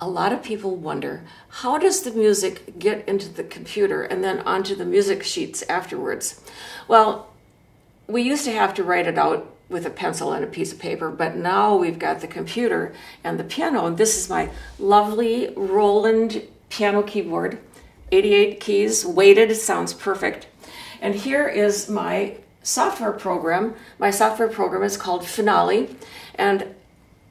a lot of people wonder how does the music get into the computer and then onto the music sheets afterwards? Well, we used to have to write it out with a pencil and a piece of paper, but now we've got the computer and the piano. And this is my lovely Roland piano keyboard, 88 keys, weighted, sounds perfect. And here is my software program. My software program is called Finale, and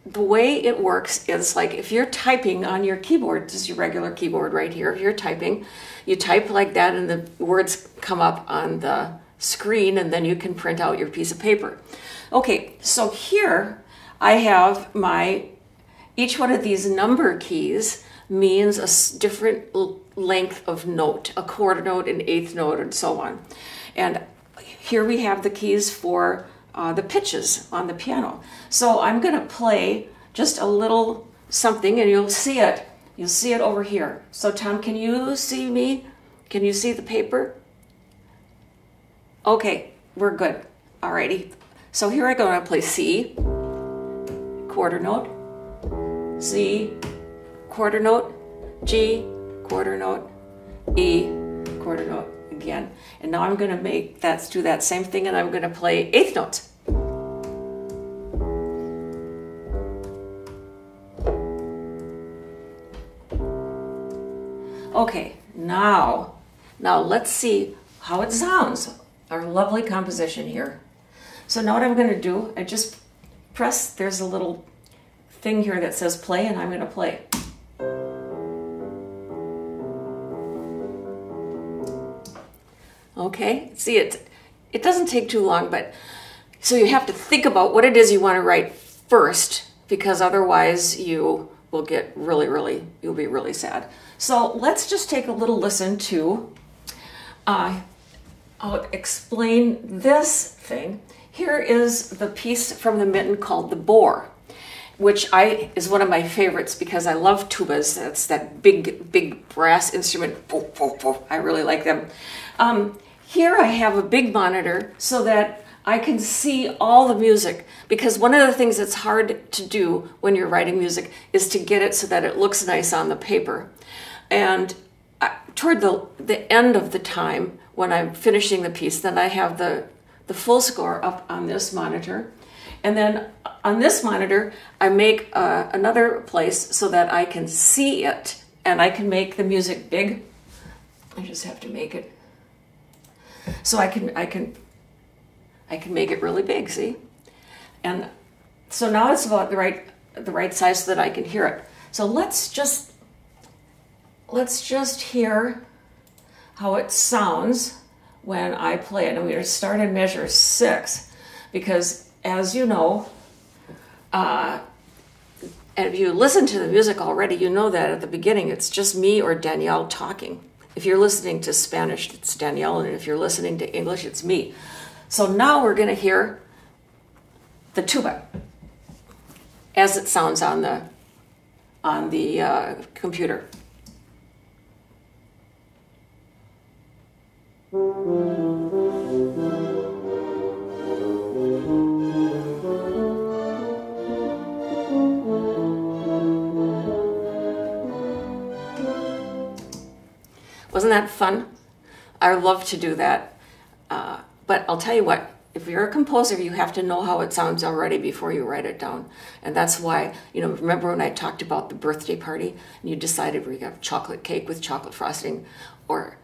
the way it works is like if you're typing on your keyboard, this is your regular keyboard right here, if you're typing, you type like that and the words come up on the screen and then you can print out your piece of paper. Okay, so here I have my, each one of these number keys means a different length of note, a quarter note, an eighth note, and so on. And here we have the keys for uh, the pitches on the piano. So I'm going to play just a little something and you'll see it. You'll see it over here. So Tom, can you see me? Can you see the paper? Okay, we're good. Alrighty. So here I go. I play C, quarter note, C, quarter note, G, quarter note, E, quarter note again. And now I'm going to make that do that same thing and I'm going to play eighth note. Okay, now, now let's see how it sounds. Our lovely composition here. So now what I'm going to do, I just press, there's a little thing here that says play and I'm going to play. Okay, see it, it doesn't take too long, but so you have to think about what it is you want to write first because otherwise you will get really, really, you'll be really sad. So let's just take a little listen to, uh, I'll explain this thing. Here is the piece from the mitten called The Boar, which I is one of my favorites because I love tubas. That's that big, big brass instrument. I really like them. Um, here I have a big monitor so that I can see all the music because one of the things that's hard to do when you're writing music is to get it so that it looks nice on the paper. And toward the, the end of the time when I'm finishing the piece, then I have the, the full score up on this monitor. And then on this monitor, I make uh, another place so that I can see it and I can make the music big. I just have to make it so I can I can I can make it really big, see? And so now it's about the right the right size so that I can hear it. So let's just let's just hear how it sounds when I play it. And we're going to start in measure six because as you know, uh, and if you listen to the music already, you know that at the beginning it's just me or Danielle talking. If you're listening to Spanish, it's Danielle, and if you're listening to English, it's me. So now we're going to hear the tuba as it sounds on the on the uh, computer. Wasn't that fun? I love to do that. Uh, but I'll tell you what, if you're a composer, you have to know how it sounds already before you write it down. And that's why, you know, remember when I talked about the birthday party and you decided we have chocolate cake with chocolate frosting or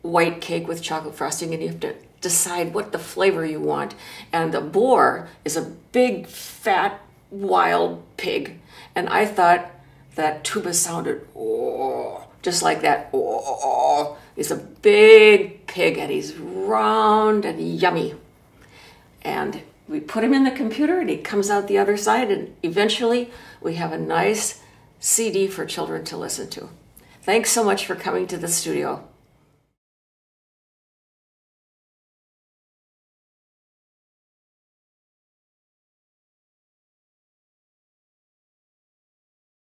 white cake with chocolate frosting and you have to decide what the flavor you want. And the boar is a big, fat, wild pig. And I thought that tuba sounded, oh, just like that. Oh, he's a big pig and he's round and yummy. And we put him in the computer and he comes out the other side and eventually we have a nice CD for children to listen to. Thanks so much for coming to the studio.